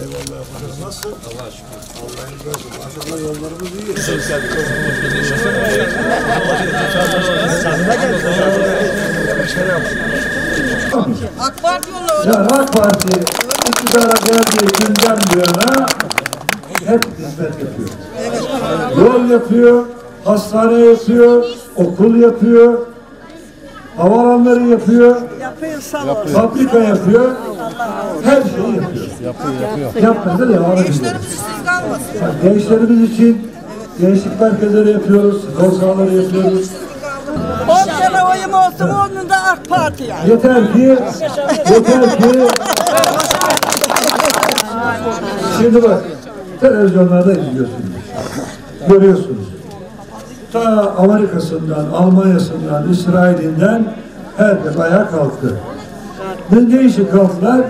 Eyvallah. Nasıl? Allah şükür. Allah razı olsun. Maşallah yollarımız iyi. AK Parti yolu Ya AK Parti iktidara geldiği günden bu yana hep hizmet yapıyor. Yol yapıyor, hastane yapıyor, okul yapıyor, havalanları yapıyor, yapıyor fabrika yapıyor, her şeyi yapıyor. Yapıyor, yapıyor. Da devam ediyor. Gençlerimiz işsiz kalmasın. Yani Gençlerimiz için gençlik merkezleri yapıyoruz, spor sahaları yapıyoruz. 10 sene oyum olsun onun da AK Parti yani. Yeter ki, yeter ki Şimdi bak, televizyonlarda izliyorsunuz. Görüyorsunuz. Ta Amerika'sından, Almanya'sından, İsrail'inden herkes ayağa kalktı. Ne, ne işi kalktılar?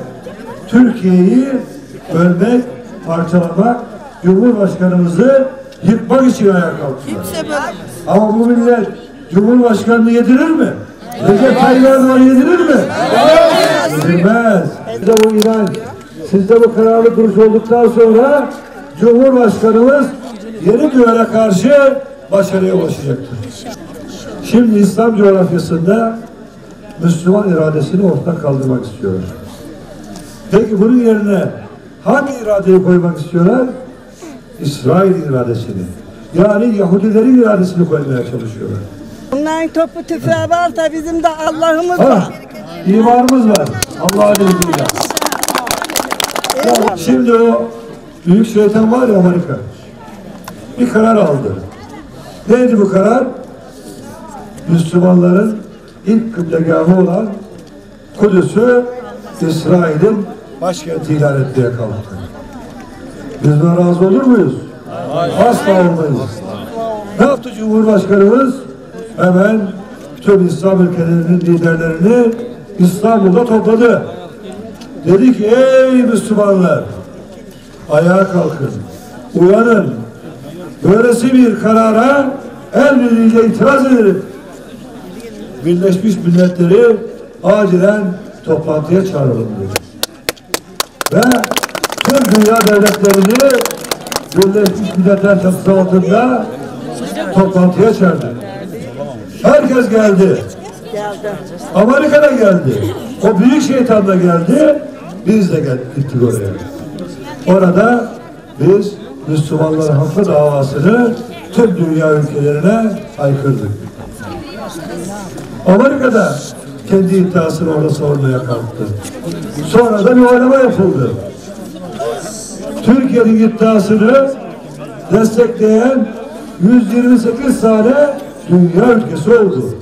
Türkiye'yi bölmek, parçalamak, Cumhurbaşkanımızı yıkmak için ayağa kalktılar. Kimse böyle. Ama bu millet Cumhurbaşkanını yedirir mi? Recep Tayyip Erdoğan yedirir mi? Yedirmez. Sizde bu inanç, sizde bu kararlı duruş olduktan sonra Cumhurbaşkanımız yeni düvele karşı başarıya ulaşacaktır. Şimdi İslam coğrafyasında Müslüman iradesini ortadan kaldırmak istiyorlar. Peki bunun yerine hangi iradeyi koymak istiyorlar? İsrail iradesini. Yani Yahudilerin iradesini koymaya çalışıyorlar. Bunların topu tüfeği var da bizim de Allah'ımız Ha, var. imanımız var. Allah'ın izniyle. Ya şimdi o büyük şeytan var ya Amerika. Bir karar aldı. Neydi bu karar? Müslümanların ilk kıblegahı olan Kudüs'ü İsrail'in başkenti ilan etmeye kalktı. Biz buna razı olur muyuz? Asla olmayız. Ne yaptı Cumhurbaşkanımız? Hemen tüm İslam ülkelerinin liderlerini İstanbul'da topladı. Dedi ki ey Müslümanlar ayağa kalkın, uyanın. Böylesi bir karara el birliğiyle itiraz edelim. Birleşmiş Milletleri acilen toplantıya çağıralım dedi. Ve tüm dünya devletlerini Birleşmiş Milletler çatısı altında toplantıya çağırdı. Herkes geldi. Geldi. Amerika da geldi. O büyük şeytan da geldi. Biz de gittik oraya. Orada biz Müslümanların hakkı davasını tüm dünya ülkelerine haykırdık. Amerika da kendi iddiasını orada savunmaya kalktı. Sonra da bir oylama yapıldı. Türkiye'nin iddiasını destekleyen 128 tane dünya ülkesi oldu.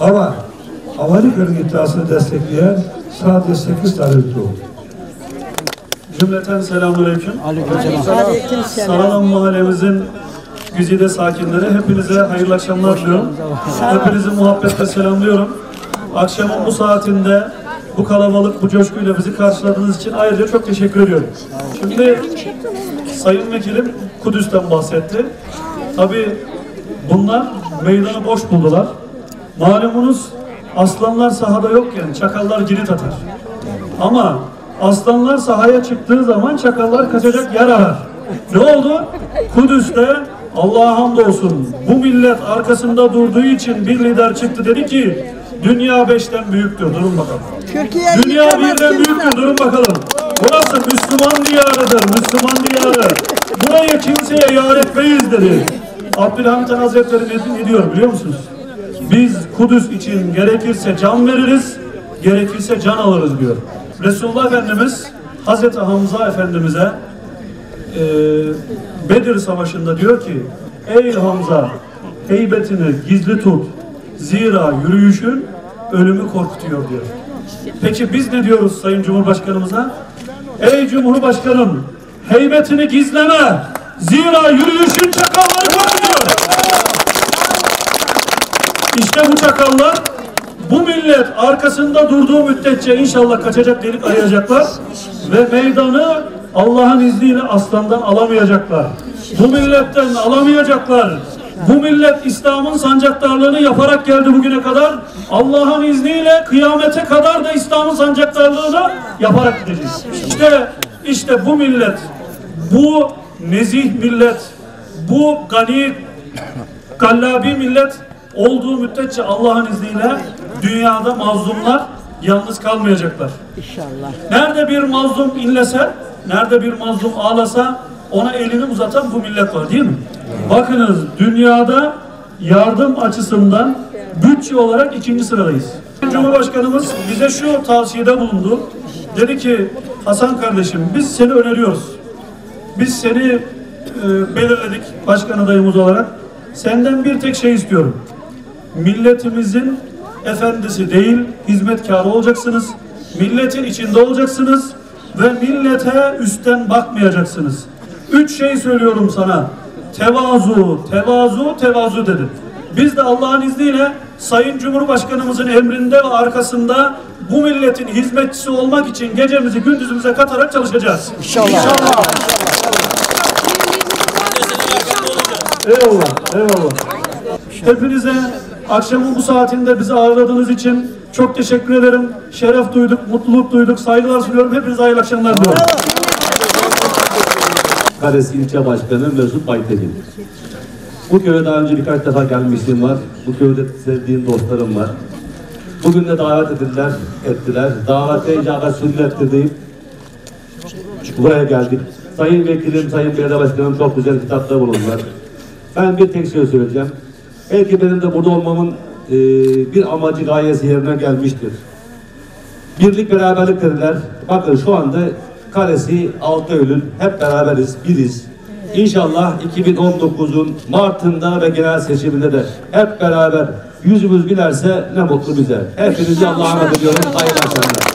Ama Amerika'nın iddiasını destekleyen sadece 8 tane ülke oldu. Cümleten selamünaleyküm. Aleyküm selam. Saralan mahallemizin güzide sakinleri hepinize hayırlı akşamlar diliyorum. Hepinizi muhabbetle selamlıyorum. Akşamın bu saatinde bu kalabalık, bu coşkuyla bizi karşıladığınız için ayrıca çok teşekkür ediyorum. Şimdi Sayın Vekilim Kudüs'ten bahsetti. Tabii bunlar meydanı boş buldular. Malumunuz aslanlar sahada yokken çakallar cirit atar. Ama aslanlar sahaya çıktığı zaman çakallar kaçacak yer arar. Ne oldu? Kudüs'te Allah'a hamdolsun bu millet arkasında durduğu için bir lider çıktı dedi ki dünya beşten büyüktür. Durun bakalım. Türkiye Dünya birden büyüktür. Durun bakalım. Burası Müslüman diyarıdır. Müslüman diyarı. Buraya kimseye yar etmeyiz dedi. Abdülhamit Han Hazretleri ne, ne diyor biliyor musunuz? Biz Kudüs için gerekirse can veririz, gerekirse can alırız diyor. Resulullah Efendimiz Hazreti Hamza Efendimiz'e e, Bedir Savaşı'nda diyor ki Ey Hamza heybetini gizli tut zira yürüyüşün ölümü korkutuyor diyor. Peki biz ne diyoruz Sayın Cumhurbaşkanımıza? Ey Cumhurbaşkanım heybetini gizleme zira yürüyüşün çakalları korkutuyor. İşte bu çakallar bu millet arkasında durduğu müddetçe inşallah kaçacak delik arayacaklar ve meydanı Allah'ın izniyle aslandan alamayacaklar. Bu milletten alamayacaklar. Bu millet İslam'ın sancaktarlığını yaparak geldi bugüne kadar. Allah'ın izniyle kıyamete kadar da İslam'ın sancaktarlığını yaparak gideceğiz. İşte İşte bu millet, bu nezih millet, bu gani, gallabi millet olduğu müddetçe Allah'ın izniyle dünyada mazlumlar yalnız kalmayacaklar. İnşallah. Nerede bir mazlum inlese, nerede bir mazlum ağlasa ona elini uzatan bu millet var değil mi? Bakınız dünyada yardım açısından bütçe olarak ikinci sıradayız. Cumhurbaşkanımız bize şu tavsiyede bulundu. Dedi ki Hasan kardeşim biz seni öneriyoruz. Biz seni e, belirledik başkan adayımız olarak. Senden bir tek şey istiyorum. Milletimizin efendisi değil, hizmetkarı olacaksınız. Milletin içinde olacaksınız ve millete üstten bakmayacaksınız. Üç şey söylüyorum sana. Tevazu, tevazu, tevazu dedi. Biz de Allah'ın izniyle Sayın Cumhurbaşkanımızın emrinde ve arkasında bu milletin hizmetçisi olmak için gecemizi gündüzümüze katarak çalışacağız. İnşallah. Eyvallah, eyvallah. Hepinize akşamın bu saatinde bizi ağırladığınız için çok teşekkür ederim. Şeref duyduk, mutluluk duyduk, saygılar sunuyorum. Hepinize hayırlı akşamlar diliyorum. Karesi İlçe Başkanı Mesut Baytekin. Bu köye daha önce birkaç defa gelmişliğim var. Bu köyde sevdiğim dostlarım var. Bugün de davet edildiler, ettiler. Davete icabet sünnetti deyip buraya geldik. Sayın Vekilim, Sayın Belediye Başkanım çok güzel kitapta bulundular. Ben bir tek şey söyleyeceğim. Belki benim de burada olmamın e, bir amacı gayesi yerine gelmiştir. Birlik beraberlik dediler. Bakın şu anda Kalesi 6 Eylül hep beraberiz, biriz. İnşallah 2019'un Mart'ında ve genel seçiminde de hep beraber yüzümüz gülerse ne mutlu bize. Hepinizi Allah'a emanet ediyorum. Hayırlı akşamlar.